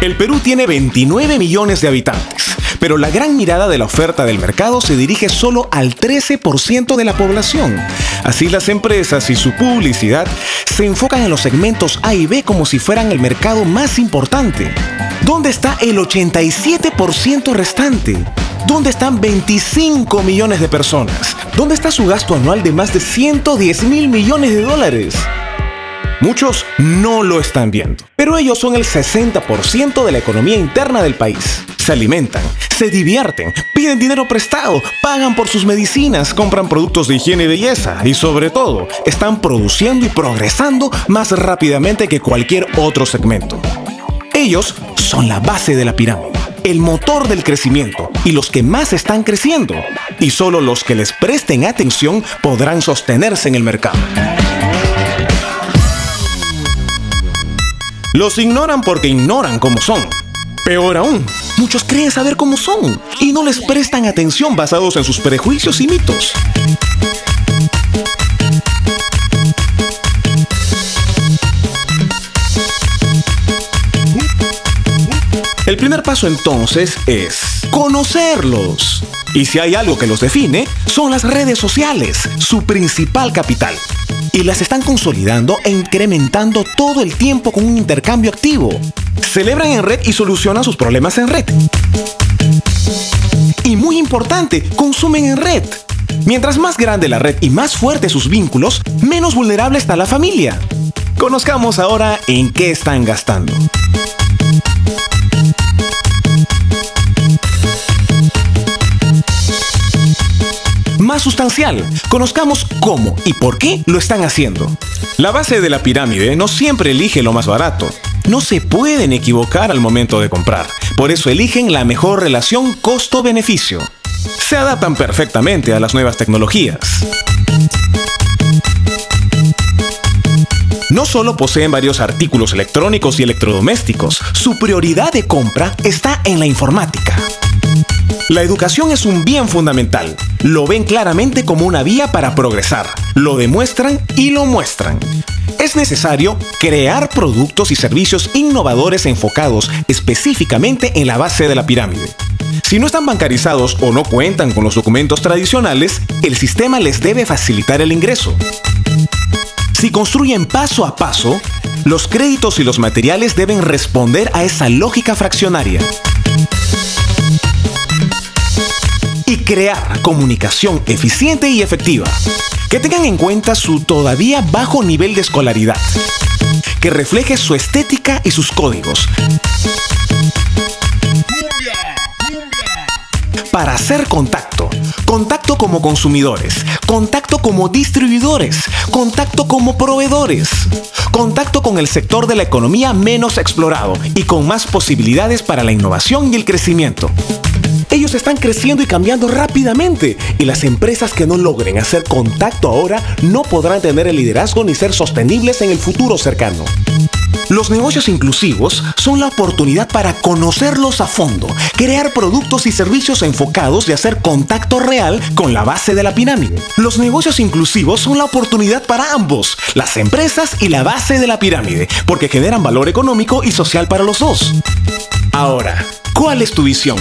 El Perú tiene 29 millones de habitantes, pero la gran mirada de la oferta del mercado se dirige solo al 13% de la población. Así las empresas y su publicidad se enfocan en los segmentos A y B como si fueran el mercado más importante. ¿Dónde está el 87% restante? ¿Dónde están 25 millones de personas? ¿Dónde está su gasto anual de más de 110 mil millones de dólares? Muchos no lo están viendo, pero ellos son el 60% de la economía interna del país. Se alimentan, se divierten, piden dinero prestado, pagan por sus medicinas, compran productos de higiene y belleza y sobre todo están produciendo y progresando más rápidamente que cualquier otro segmento. Ellos son la base de la pirámide, el motor del crecimiento y los que más están creciendo. Y solo los que les presten atención podrán sostenerse en el mercado. Los ignoran porque ignoran cómo son. Peor aún, muchos creen saber cómo son y no les prestan atención basados en sus prejuicios y mitos. El primer paso entonces es conocerlos. Y si hay algo que los define, son las redes sociales, su principal capital y las están consolidando e incrementando todo el tiempo con un intercambio activo. Celebran en red y solucionan sus problemas en red. Y muy importante, consumen en red. Mientras más grande la red y más fuertes sus vínculos, menos vulnerable está la familia. Conozcamos ahora en qué están gastando. Más sustancial. Conozcamos cómo y por qué lo están haciendo. La base de la pirámide no siempre elige lo más barato. No se pueden equivocar al momento de comprar. Por eso eligen la mejor relación costo-beneficio. Se adaptan perfectamente a las nuevas tecnologías. No solo poseen varios artículos electrónicos y electrodomésticos, su prioridad de compra está en la informática. La educación es un bien fundamental. Lo ven claramente como una vía para progresar. Lo demuestran y lo muestran. Es necesario crear productos y servicios innovadores enfocados específicamente en la base de la pirámide. Si no están bancarizados o no cuentan con los documentos tradicionales, el sistema les debe facilitar el ingreso. Si construyen paso a paso, los créditos y los materiales deben responder a esa lógica fraccionaria. Y crear comunicación eficiente y efectiva. Que tengan en cuenta su todavía bajo nivel de escolaridad. Que refleje su estética y sus códigos. Para hacer contacto. Contacto como consumidores. Contacto como distribuidores. Contacto como proveedores. Contacto con el sector de la economía menos explorado y con más posibilidades para la innovación y el crecimiento. Ellos están creciendo y cambiando rápidamente y las empresas que no logren hacer contacto ahora no podrán tener el liderazgo ni ser sostenibles en el futuro cercano. Los negocios inclusivos son la oportunidad para conocerlos a fondo, crear productos y servicios enfocados y hacer contacto real con la base de la pirámide. Los negocios inclusivos son la oportunidad para ambos, las empresas y la base de la pirámide, porque generan valor económico y social para los dos. Ahora, ¿cuál es tu visión?